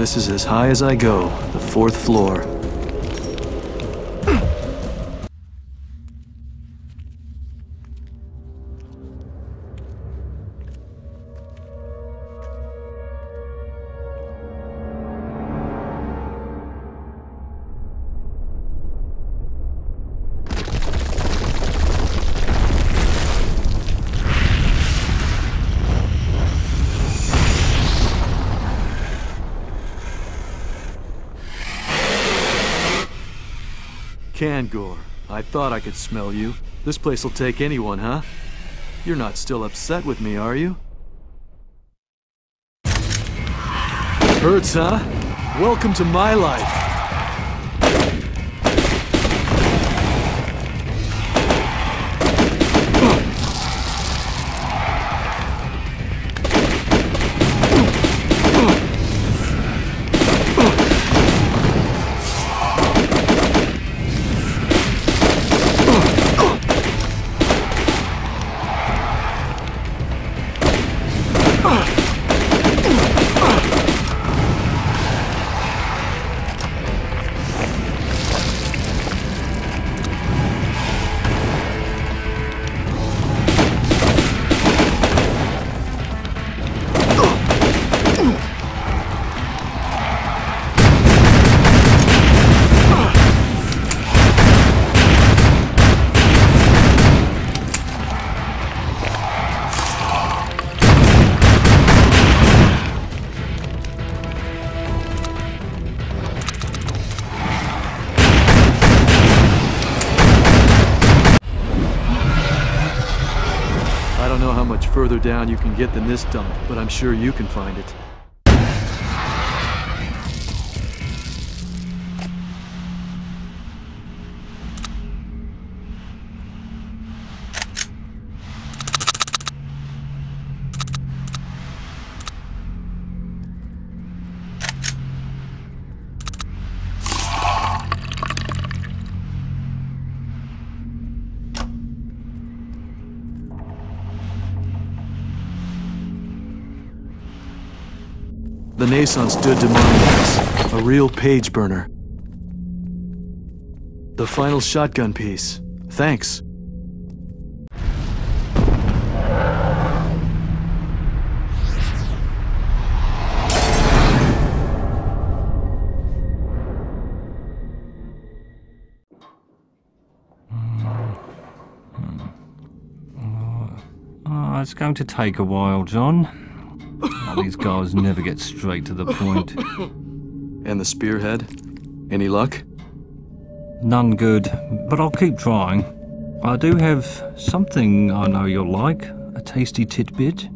This is as high as I go, the fourth floor. Kangor, I thought I could smell you. This place will take anyone, huh? You're not still upset with me, are you? Hurts, huh? Welcome to my life. Further down you can get than this dump, but I'm sure you can find it. The Nason stood to this, a real page burner. The final shotgun piece. Thanks. Oh, it's going to take a while, John. These guys never get straight to the point. And the spearhead? Any luck? None good, but I'll keep trying. I do have something I know you'll like a tasty tidbit.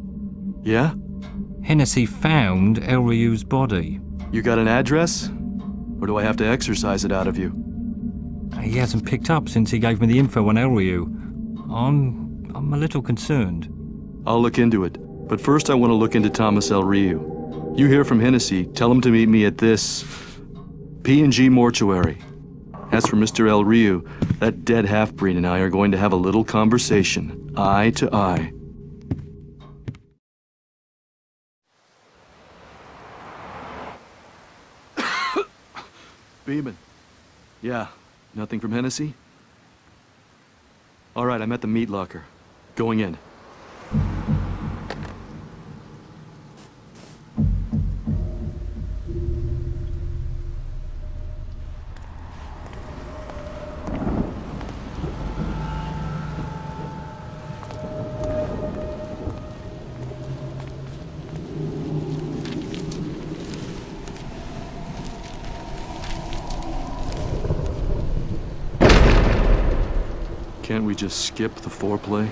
Yeah? Hennessy found Elryu's body. You got an address? Or do I have to exercise it out of you? He hasn't picked up since he gave me the info on Elryu. I'm. I'm a little concerned. I'll look into it. But first I want to look into Thomas L. Ryu. You hear from Hennessy, tell him to meet me at this P&G mortuary. As for Mr. L. Ryu, that dead half-breed and I are going to have a little conversation, eye to eye. Beeman. Yeah, nothing from Hennessy? All right, I'm at the meat locker. Going in. Can't we just skip the foreplay?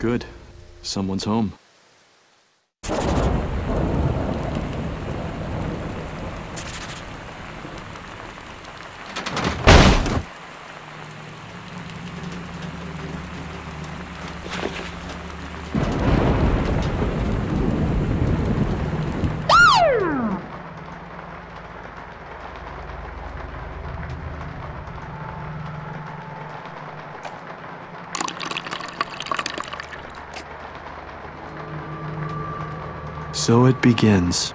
Good. Someone's home. So it begins.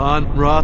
Ton, Ra,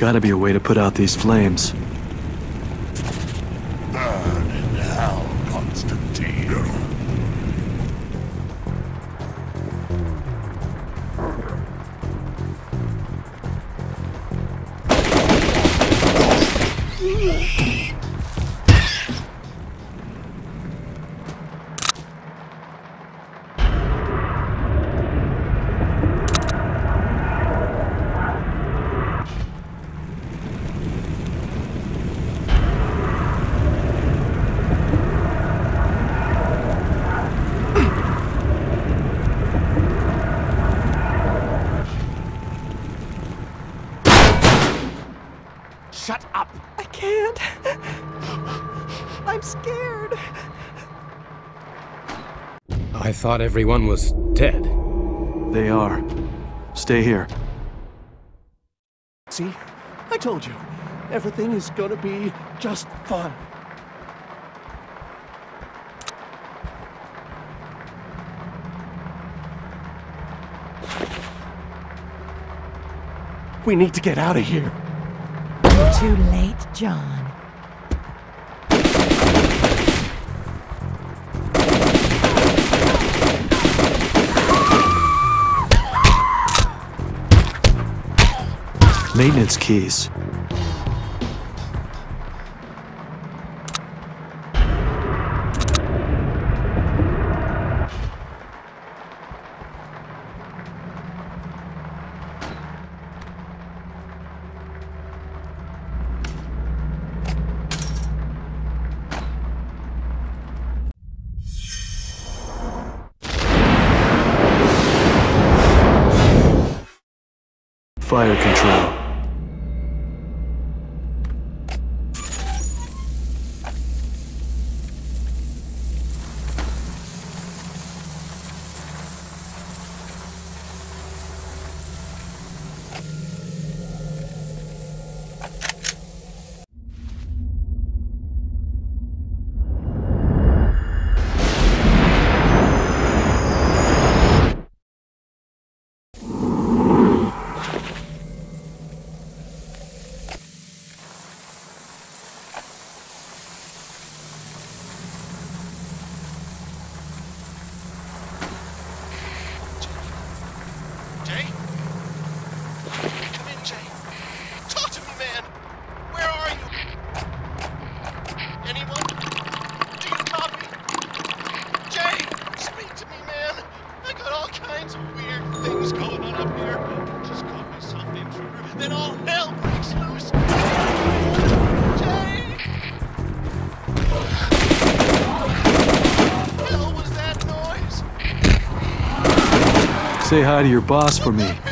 Gotta be a way to put out these flames. Thought everyone was dead. They are. Stay here. See? I told you. Everything is gonna be just fine. We need to get out of here. Too late, John. Maintenance keys. Say hi to your boss for me.